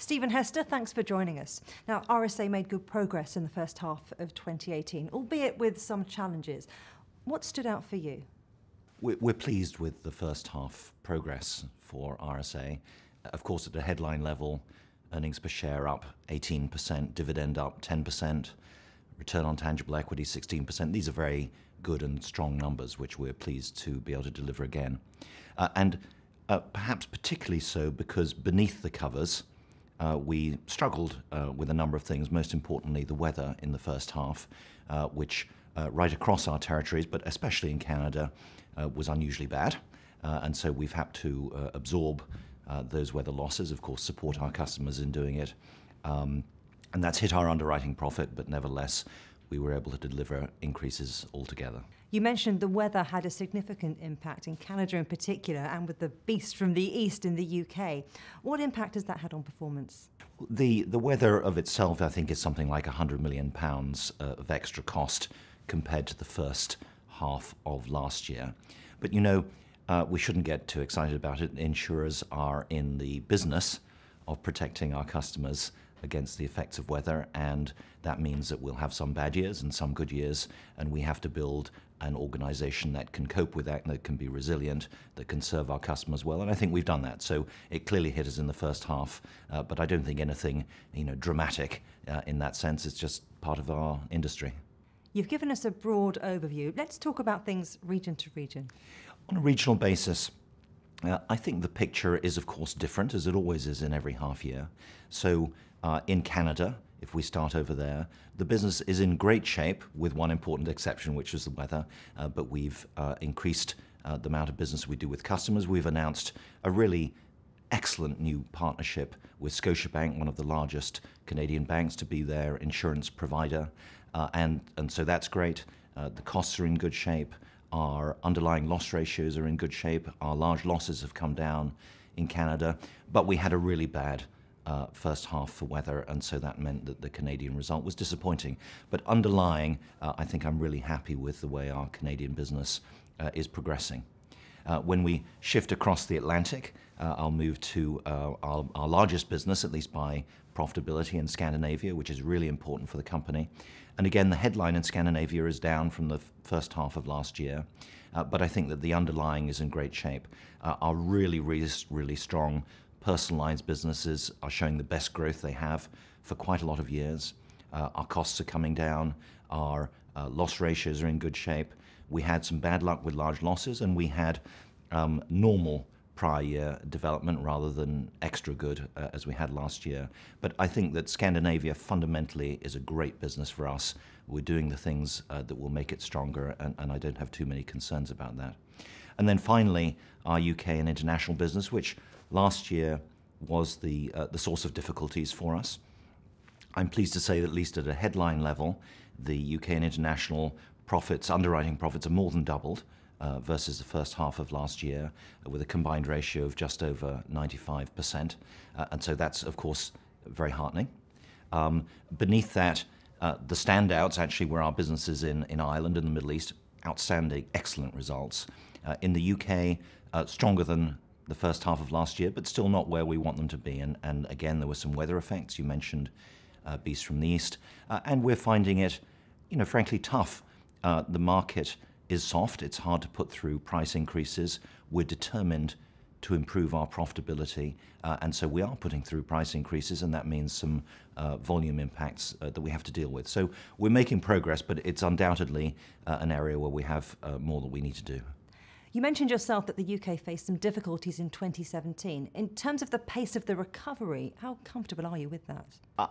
Stephen Hester, thanks for joining us. Now, RSA made good progress in the first half of 2018, albeit with some challenges. What stood out for you? We're pleased with the first half progress for RSA. Of course, at a headline level, earnings per share up 18%, dividend up 10%, return on tangible equity 16%. These are very good and strong numbers, which we're pleased to be able to deliver again. Uh, and uh, perhaps particularly so because beneath the covers, uh, we struggled uh, with a number of things, most importantly, the weather in the first half, uh, which uh, right across our territories, but especially in Canada, was unusually bad. and so we've had to absorb those weather losses, of course, support our customers in doing it. Um, and that's hit our underwriting profit, but nevertheless, we were able to deliver increases altogether. You mentioned the weather had a significant impact in Canada in particular, and with the beast from the east in the UK. What impact has that had on performance? The, the weather of itself, I think, is something like £100 million uh, of extra cost compared to the first half of last year. But you know, uh, we shouldn't get too excited about it. Insurers are in the business of protecting our customers against the effects of weather, and that means that we'll have some bad years and some good years, and we have to build an organization that can cope with that, that can be resilient, that can serve our customers well, and I think we've done that. So it clearly hit us in the first half, uh, but I don't think anything you know dramatic uh, in that sense. It's just part of our industry. You've given us a broad overview. Let's talk about things region to region. On a regional basis, uh, I think the picture is, of course, different, as it always is in every half year. So, uh, in Canada, if we start over there, the business is in great shape, with one important exception, which is the weather. Uh, but we've uh, increased uh, the amount of business we do with customers. We've announced a really excellent new partnership with Scotiabank, one of the largest Canadian banks, to be their insurance provider. Uh, and, and so that's great. the costs are in good shape. Our underlying loss ratios are in good shape. Our large losses have come down in Canada, but we had a really bad uh, first half for weather, and so that meant that the Canadian result was disappointing. But underlying, uh, I think I'm really happy with the way our Canadian business uh, is progressing. Uh, when we shift across the Atlantic, uh, I'll move to uh, our, our, largest business, at least by profitability, in Scandinavia, which is really important for the company. And again, the headline in Scandinavia is down from the first half of last year, uh, but I think that the underlying is in great shape. Uh, our really, really, really strong personal lines businesses are showing the best growth they have for quite a lot of years. Uh, our costs are coming down, our loss ratios are in good shape. We had some bad luck with large losses, and we had um, normal prior year development rather than extra good uh, as we had last year. But I think that Scandinavia fundamentally is a great business for us. We're doing the things uh, that will make it stronger, and, and, I don't have too many concerns about that. And then finally, our UK and international business, which last year was the, uh, the source of difficulties for us. I'm pleased to say that at least at a headline level, the UK and international profits, underwriting profits, are more than doubled uh, versus the first half of last year, uh, with a combined ratio of just over 95%. Uh, and so that's, of course, very heartening. Um, beneath that, uh, the standouts actually were our businesses in, in Ireland and the Middle East. Outstanding, excellent results. Uh, in the UK, stronger than the first half of last year, but still not where we want them to be. And, and again, there were some weather effects. You mentioned Beast from the East. and we're finding it, you know, frankly, tough. The market is soft. It's hard to put through price increases. We're determined to improve our profitability, uh, and so we are putting through price increases, and that means some uh, volume impacts uh, that we have to deal with. So we're making progress, but it's undoubtedly uh, an area where we have uh, more that we need to do. You mentioned yourself that the UK faced some difficulties in 2017. In terms of the pace of the recovery, how comfortable are you with that?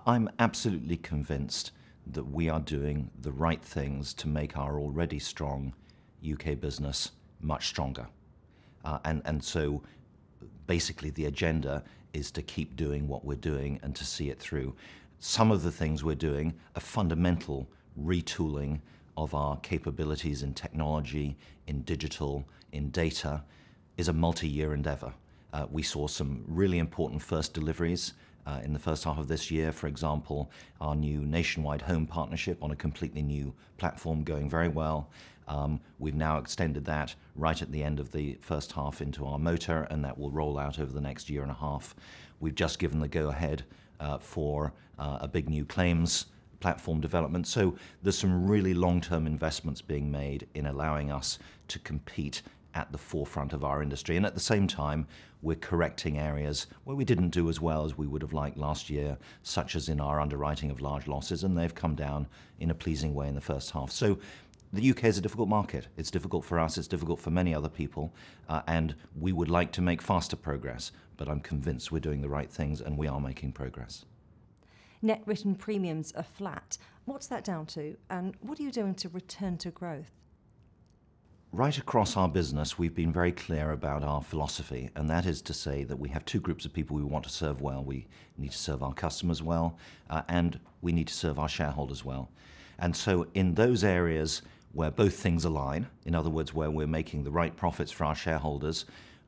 I'm absolutely convinced that we are doing the right things to make our already strong UK business much stronger. Uh, and, and so basically the agenda is to keep doing what we're doing and to see it through. Some of the things we're doing are fundamental retooling of our capabilities in technology, in digital, in data, is a multi year endeavor. Uh, we saw some really important first deliveries Uh, in the first half of this year, for example, our new nationwide home partnership on a completely new platform going very well. Um, we've now extended that right at the end of the first half into our motor, and that will roll out over the next year and a half. We've just given the go ahead uh, for uh, a big new claims platform development. So there's some really long term investments being made in allowing us to compete at the forefront of our industry. And at the same time, we're correcting areas where we didn't do as well as we would have liked last year, such as in our underwriting of large losses, and they've come down in a pleasing way in the first half. So the UK is a difficult market. It's difficult for us, it's difficult for many other people, uh, and we would like to make faster progress, but I'm convinced we're doing the right things and we are making progress. Net written premiums are flat. What's that down to, and what are you doing to return to growth? Right across our business, we've been very clear about our philosophy, and that is to say that we have two groups of people we want to serve well. We need to serve our customers well, uh, and we need to serve our shareholders well. And so, in those areas where both things align, in other words, where we're making the right profits for our shareholders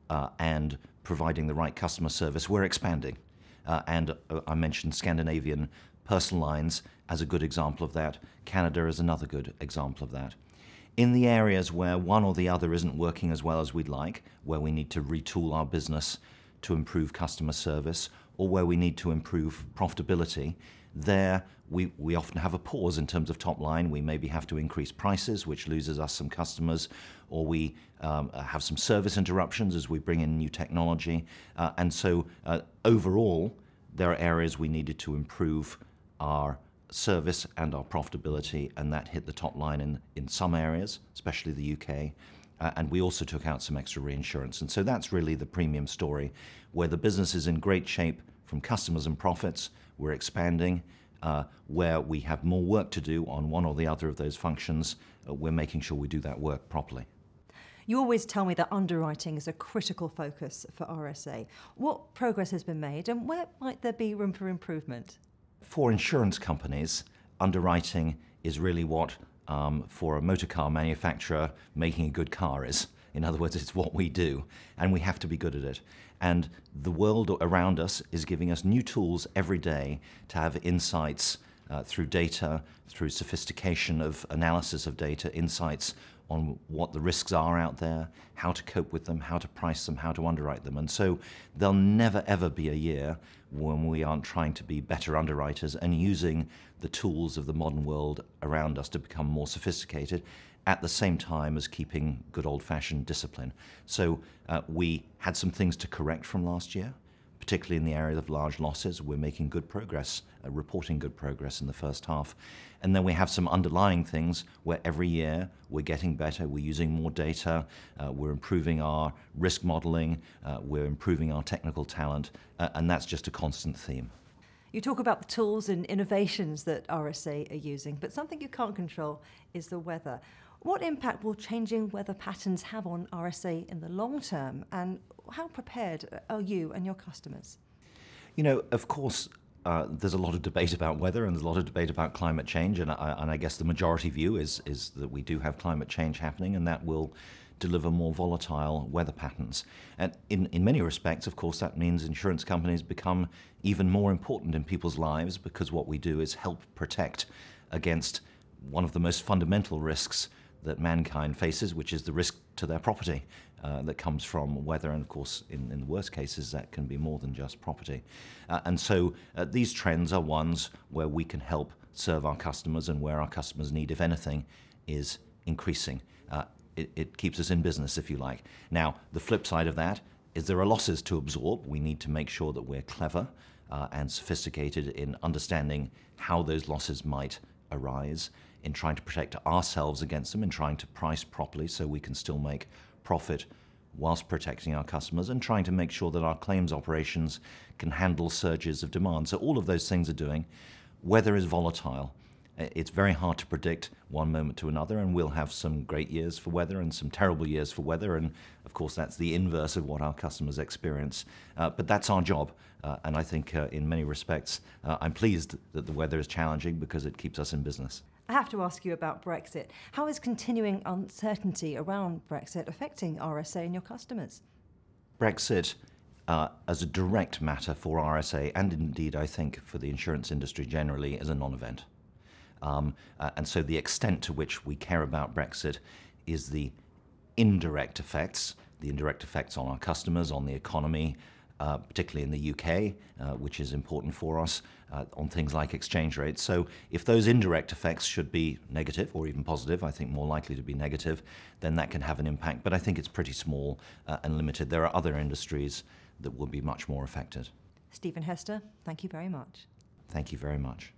uh, and providing the right customer service, we're expanding. Uh, and uh, I mentioned Scandinavian personal lines as a good example of that. Canada is another good example of that in the areas where one or the other isn't working as well as we'd like, where we need to retool our business to improve customer service, or where we need to improve profitability, there we, we often have a pause in terms of top line. We maybe have to increase prices, which loses us some customers, or we um, have some service interruptions as we bring in new technology. Uh, and so, uh, overall, there are areas we needed to improve our service and our profitability, and that hit the top line in, in some areas, especially the UK. Uh, and we also took out some extra reinsurance. And so that's really the premium story, where the business is in great shape from customers and profits. We're expanding. Uh, where we have more work to do on one or the other of those functions, uh, we're making sure we do that work properly. You always tell me that underwriting is a critical focus for RSA. What progress has been made, and where might there be room for improvement? For insurance companies, underwriting is really what um, for a motor car manufacturer making a good car is. In other words, it's what we do, and we have to be good at it. And the world around us is giving us new tools every day to have insights uh, through data, through sophistication of analysis of data, insights on what the risks are out there, how to cope with them, how to price them, how to underwrite them. And so there'll never ever be a year when we aren't trying to be better underwriters and using the tools of the modern world around us to become more sophisticated at the same time as keeping good old fashioned discipline. So uh, we had some things to correct from last year particularly in the area of large losses. We're making good progress, uh, reporting good progress in the first half. And then we have some underlying things where every year we're getting better, we're using more data, uh, we're improving our risk modeling, uh, we're improving our technical talent, uh, and that's just a constant theme. You talk about the tools and innovations that RSA are using, but something you can't control is the weather. What impact will changing weather patterns have on RSA in the long term, and how prepared are you and your customers? You know, of course, uh, there's a lot of debate about weather and there's a lot of debate about climate change, and I, and I guess the majority view is is that we do have climate change happening, and that will deliver more volatile weather patterns. And in, in many respects, of course, that means insurance companies become even more important in people's lives because what we do is help protect against one of the most fundamental risks that mankind faces, which is the risk to their property uh, that comes from weather. And of course, in, in the worst cases, that can be more than just property. Uh, and so uh, these trends are ones where we can help serve our customers and where our customers' need, if anything, is increasing. Uh, it, it keeps us in business, if you like. Now, the flip side of that is there are losses to absorb. We need to make sure that we're clever uh, and sophisticated in understanding how those losses might arise in trying to protect ourselves against them, in trying to price properly so we can still make profit whilst protecting our customers and trying to make sure that our claims operations can handle surges of demand. So all of those things are doing. Weather is volatile. It's very hard to predict one moment to another, and we'll have some great years for weather and some terrible years for weather. And of course, that's the inverse of what our customers experience. Uh, but that's our job. Uh, and I think, uh, in many respects, uh, I'm pleased that the weather is challenging because it keeps us in business. I have to ask you about Brexit. How is continuing uncertainty around Brexit affecting RSA and your customers? Brexit uh, as a direct matter for RSA, and indeed, I think, for the insurance industry generally, as a non event. Um, uh, and so the extent to which we care about Brexit is the indirect effects, the indirect effects on our customers, on the economy, uh, particularly in the UK, uh, which is important for us, uh, on things like exchange rates. So, if those indirect effects should be negative or even positive, I think more likely to be negative, then that can have an impact. But I think it's pretty small uh, and limited. There are other industries that will be much more affected. Stephen Hester, thank you very much. Thank you very much.